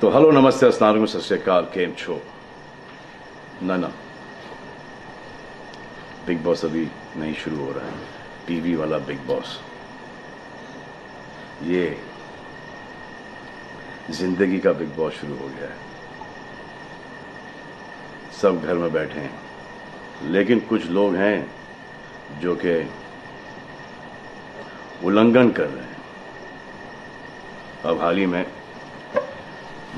तो हेलो, नमस्ते अस्नार सत श्रीकाल, केम छो? ना ना। बिग बॉस अभी नहीं शुरू हो रहा है। टीवी वाला बिग बॉस। ये ज़िंदगी का बिग बॉस शुरू हो गया है। सब घर में बैठे हैं। लेकिन कुछ लोग हैं जो कि उल्लंघन कर रहे हैं। अब हाल ही में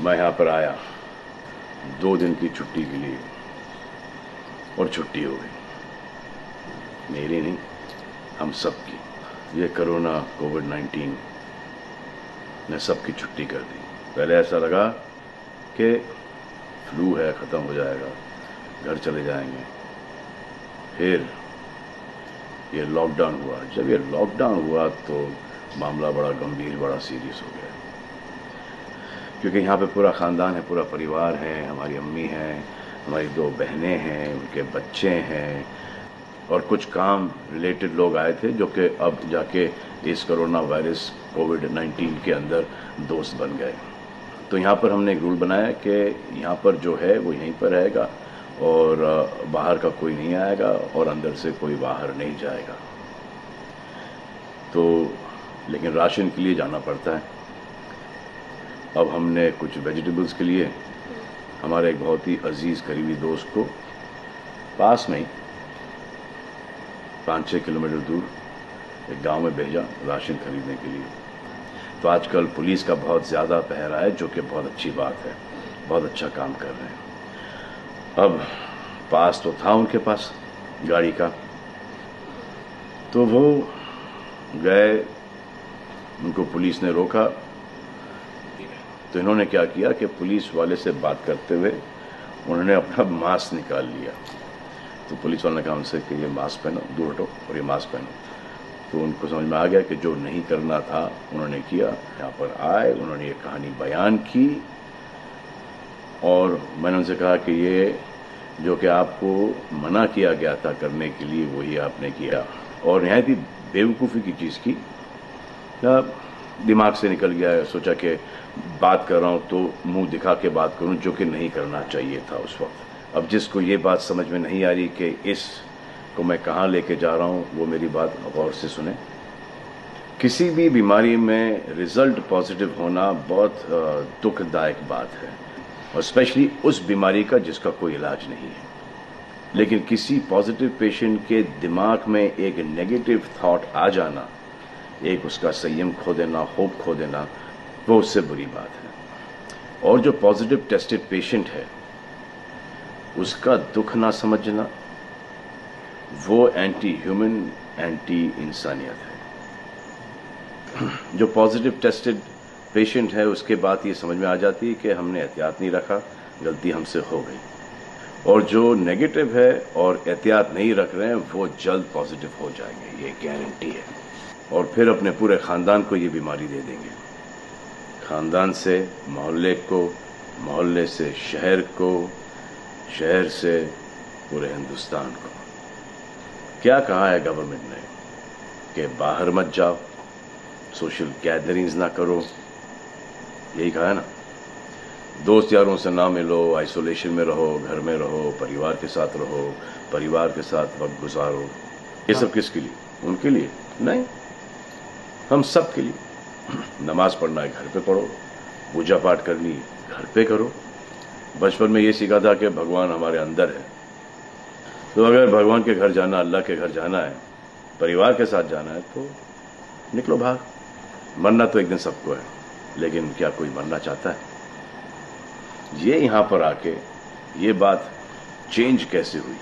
मैं यहाँ पर आया। दो दिन की छुट्टी के लिए। और छुट्टी हो गई। मेरी नहीं, हम सब की ये कोरोना कोविड 19 ने सबकी छुट्टी कर दी। पहले ऐसा लगा कि फ्लू है, ख़त्म हो जाएगा, घर चले जाएँगे। फिर ये लॉकडाउन हुआ। जब ये लॉकडाउन हुआ तो मामला बड़ा गंभीर, बड़ा सीरियस हो गया। क्योंकि यहाँ पे पूरा ख़ानदान है, पूरा परिवार है, हमारी अम्मी हैं, हमारी दो बहनें हैं, उनके बच्चे हैं और कुछ काम रिलेटेड लोग आए थे जो कि अब जाके इस कोरोना वायरस कोविड 19 के अंदर दोस्त बन गए। तो यहाँ पर हमने एक रूल बनाया कि यहाँ पर जो है वो यहीं पर रहेगा और बाहर का कोई नहीं आएगा और अंदर से कोई बाहर नहीं जाएगा। तो लेकिन राशन के लिए जाना पड़ता है। अब हमने कुछ वेजिटेबल्स के लिए हमारे एक बहुत ही अज़ीज़ करीबी दोस्त को पास में पाँच छः किलोमीटर दूर एक गाँव में भेजा राशन खरीदने के लिए। तो आजकल पुलिस का बहुत ज़्यादा पहरा है, जो कि बहुत अच्छी बात है, बहुत अच्छा काम कर रहे हैं। अब पास तो था उनके पास गाड़ी का। तो वो गए, उनको पुलिस ने रोका तो इन्होंने क्या किया कि पुलिस वाले से बात करते हुए उन्होंने अपना मास्क निकाल लिया। तो पुलिस वाले ने कहा उनसे कि ये मास्क पहनो, दूर हटो और ये मास्क पहनो। तो उनको समझ में आ गया कि जो नहीं करना था, उन्होंने किया। यहाँ पर आए, उन्होंने ये कहानी बयान की और मैंने उनसे कहा कि ये जो कि आपको मना किया गया था करने के लिए, वही आपने किया। और नहायत ही बेवकूफ़ी की चीज़ की। दिमाग से निकल गया सोचा कि बात कर रहा हूँ तो मुँह दिखा के बात करूँ, जो कि नहीं करना चाहिए था उस वक्त। अब जिसको ये बात समझ में नहीं आ रही कि इस को मैं कहाँ लेके जा रहा हूँ, वो मेरी बात गौर से सुने। किसी भी बीमारी में रिज़ल्ट पॉजिटिव होना बहुत दुखदायक बात है, और स्पेशली उस बीमारी का जिसका कोई इलाज नहीं है। लेकिन किसी पॉजिटिव पेशेंट के दिमाग में एक नेगेटिव थॉट आ जाना एक उसका संयम खो देना होप खो देना वो उससे बुरी बात है। और जो पॉजिटिव टेस्टेड पेशेंट है, उसका दुख ना समझना, वो एंटी ह्यूमन एंटी इंसानियत है। जो पॉजिटिव टेस्टेड पेशेंट है, उसके बाद ये समझ में आ जाती है कि हमने एहतियात नहीं रखा, गलती हमसे हो गई। और जो नेगेटिव है और एहतियात नहीं रख रहे हैं, वो जल्द पॉजिटिव हो जाएँगे, ये गारंटी है। और फिर अपने पूरे ख़ानदान को ये बीमारी दे देंगे। ख़ानदान से, मोहल्ले को, मोहल्ले से, शहर को, शहर से, पूरे हिंदुस्तान को। क्या कहा है गवर्नमेंट ने? कि बाहर मत जाओ सोशल गैदरिंग्स ना करो। यही कहा है ना? दोस्त यारों से ना मिलो आइसोलेशन में रहो, घर में रहो, परिवार के साथ रहो, परिवार के साथ वक्त गुजारो। ये सब किसके लिए? उनके लिए? नहीं। हम सब के लिए। नमाज़ पढ़ना है, घर पे पढ़ो। पूजा पाठ करनी घर पे करो। बचपन में ये सीखा था कि भगवान हमारे अंदर है। तो अगर भगवान के घर जाना, अल्लाह के घर जाना है, परिवार के साथ जाना है तो निकलो भाग मरना तो एक दिन सबको है, लेकिन क्या कोई मरना चाहता है? ये यहाँ पर आके ये बात चेंज कैसे हुई?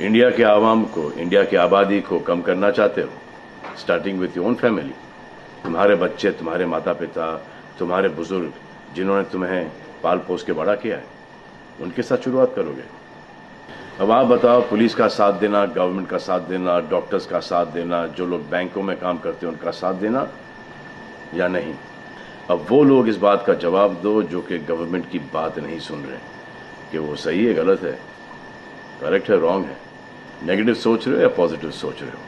इंडिया के आवाम को इंडिया की आबादी को कम करना चाहते हो? स्टार्टिंग विथ ओन फैमिली तुम्हारे बच्चे, तुम्हारे माता पिता तुम्हारे बुज़ुर्ग, जिन्होंने तुम्हें पाल पोस के बड़ा किया है, उनके साथ शुरुआत करोगे। अब आप बताओ, पुलिस का साथ देना गवर्नमेंट का साथ देना डॉक्टर्स का साथ देना, जो लोग बैंकों में काम करते हैं, उनका साथ देना, या नहीं? अब वो लोग इस बात का जवाब दो, जो कि गवर्नमेंट की बात नहीं सुन रहे कि वो सही है, गलत है। करेक्ट है रॉन्ग है। नेगेटिव सोच रहे हो या पॉजिटिव सोच रहे हो?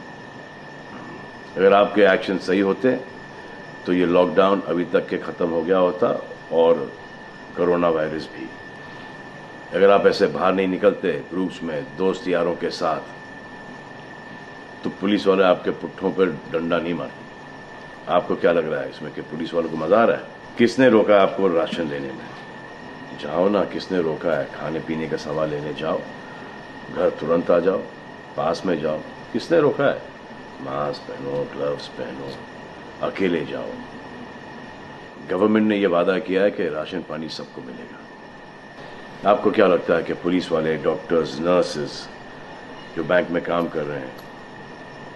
अगर आपके एक्शन सही होते तो ये लॉकडाउन अभी तक के ख़त्म हो गया होता और कोरोना वायरस भी। अगर आप ऐसे बाहर नहीं निकलते ग्रुप्स में, दोस्त यारों के साथ तो पुलिस वाले आपके पुट्ठों पर डंडा नहीं मारते। आपको क्या लग रहा है इसमें कि पुलिस वालों को मज़ा आ रहा है? किसने रोका आपको राशन लेने में? जाओ ना, किसने रोका है? खाने पीने का सवाल लेने जाओ, घर तुरंत आ जाओ, पास में जाओ। किसने रोका है? मास्क पहनो ग्लव्स पहनो, अकेले जाओ। गवर्नमेंट ने यह वादा किया है कि राशन पानी सबको मिलेगा। आपको क्या लगता है कि पुलिस वाले डॉक्टर्स नर्सेस जो बैंक में काम कर रहे हैं,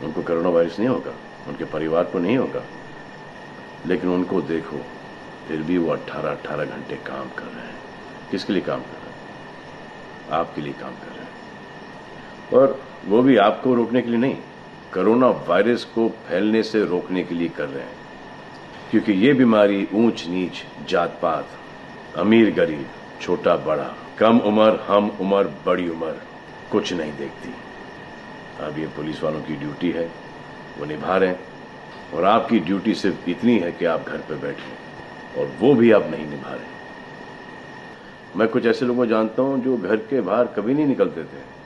उनको कोरोना वायरस नहीं होगा? उनके परिवार को नहीं होगा? लेकिन उनको देखो, फिर भी वो 18-18 घंटे काम कर रहे हैं। किसके लिए काम कर रहे हैं? आपके लिए काम कर रहे हैं। और वो भी आपको रोकने के लिए नहीं। कोरोना वायरस को फैलने से रोकने के लिए कर रहे हैं। क्योंकि ये बीमारी ऊंच नीच जात पात अमीर गरीब, छोटा बड़ा, कम उम्र, हम उम्र, बड़ी उम्र, कुछ नहीं देखती। अब ये पुलिस वालों की ड्यूटी है, वो निभा रहे हैं, और आपकी ड्यूटी सिर्फ़ इतनी है कि आप घर पर बैठे और वो भी आप नहीं निभा रहे। मैं कुछ ऐसे लोगों जानता हूँ जो घर के बाहर कभी नहीं निकलते थे।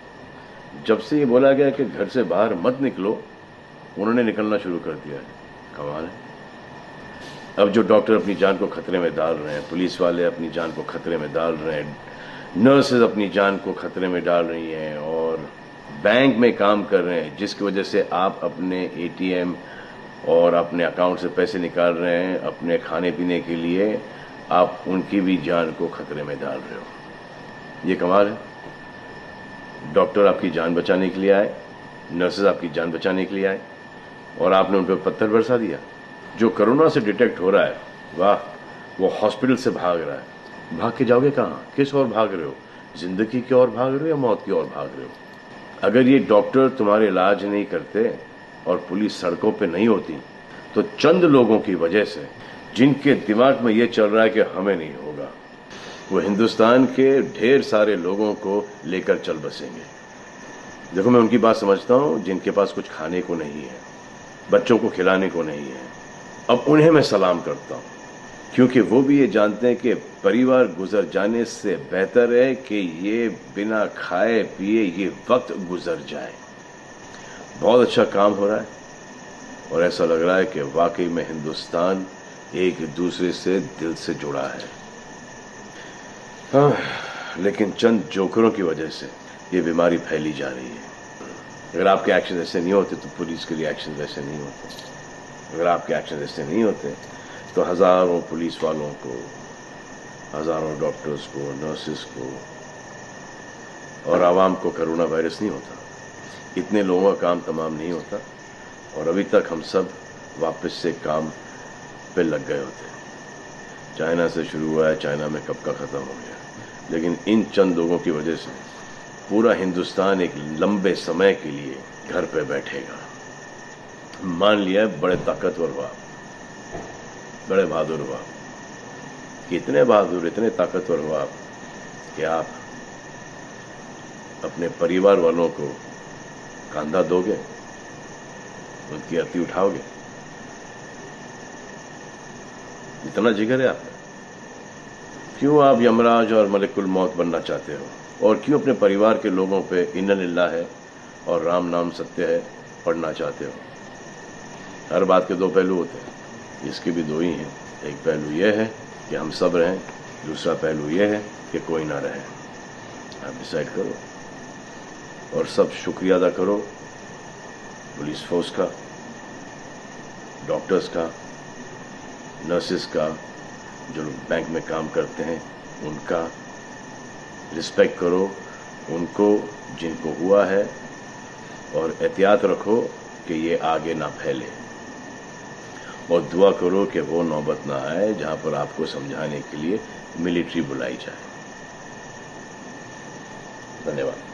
जब से ये बोला गया कि घर से बाहर मत निकलो, उन्होंने निकलना शुरू कर दिया है। कमाल है। अब जो डॉक्टर अपनी जान को खतरे में डाल रहे हैं, पुलिस वाले अपनी जान को खतरे में डाल रहे हैं नर्सेज अपनी जान को खतरे में डाल रही हैं और बैंक में काम कर रहे हैं, जिसकी वजह से आप अपने एटीएम और अपने अकाउंट से पैसे निकाल रहे हैं, अपने खाने पीने के लिए आप उनकी भी जान को खतरे में डाल रहे हो। ये कमाल है। डॉक्टर आपकी जान बचाने के लिए आए नर्सेज आपकी जान बचाने के लिए आए, और आपने उन पर पत्थर बरसा दिया। जो कोरोना से डिटेक्ट हो रहा है, वाह, वो हॉस्पिटल से भाग रहा है। भाग के जाओगे कहाँ? किस और भाग रहे हो? ज़िंदगी की ओर भाग रहे हो या मौत की ओर भाग रहे हो? अगर ये डॉक्टर तुम्हारे इलाज नहीं करते और पुलिस सड़कों पे नहीं होती तो चंद लोगों की वजह से जिनके दिमाग में ये चल रहा है कि हमें नहीं होगा वो हिंदुस्तान के ढेर सारे लोगों को लेकर चल बसेंगे। देखो, मैं उनकी बात समझता हूँ, जिनके पास कुछ खाने को नहीं है, बच्चों को खिलाने को नहीं है। अब उन्हें मैं सलाम करता हूँ, क्योंकि वो भी ये जानते हैं कि परिवार गुजर जाने से बेहतर है कि ये बिना खाए, पिए, ये वक्त गुजर जाए। बहुत अच्छा काम हो रहा है, और ऐसा लग रहा है कि वाकई में हिंदुस्तान एक दूसरे से दिल से जुड़ा है। हाँ, लेकिन चंद जोकरों की वजह से ये बीमारी फैली जा रही है। अगर आपके एक्शन ऐसे नहीं होते तो पुलिस के लिए एक्शन वैसे नहीं होते। अगर आपके एक्शन ऐसे नहीं होते तो हज़ारों पुलिस वालों को हज़ारों डॉक्टर्स को नर्सेस को और आवाम को करोना वायरस नहीं होता। इतने लोगों का काम तमाम नहीं होता और अभी तक हम सब वापस से काम पे लग गए होते। चाइना से शुरू हुआ है चाइना में कब का ख़त्म हो गया? लेकिन इन चंद लोगों की वजह से पूरा हिंदुस्तान एक लंबे समय के लिए घर पे बैठेगा। मान लिया बड़े ताकतवर हुआ, बड़े बहादुर हुआ। कितने बहादुर, इतने ताकतवर हुआ आप कि आप अपने परिवार वालों को कांधा दोगे, उनकी अति उठाओगे। इतना जिगर है आपका क्यों आप यमराज और मलिकुल मौत बनना चाहते हो? और क्यों अपने परिवार के लोगों पे इन है और राम नाम सत्य है पढ़ना चाहते हो? हर बात के दो पहलू होते हैं। इसके भी दो ही हैं। एक पहलू यह है कि हम सब रहें, दूसरा पहलू यह है कि कोई ना रहे। आप डिसाइड करो। और सब शुक्रिया अदा करो, पुलिस फोर्स का, डॉक्टर्स का, नर्सिस का जो लोग बैंक में काम करते हैं, उनका रिस्पेक्ट करो, उनको, जिनको हुआ है, और एहतियात रखो कि ये आगे ना फैले। और दुआ करो कि वो नौबत ना आए जहाँ पर आपको समझाने के लिए मिलिट्री बुलाई जाए। धन्यवाद।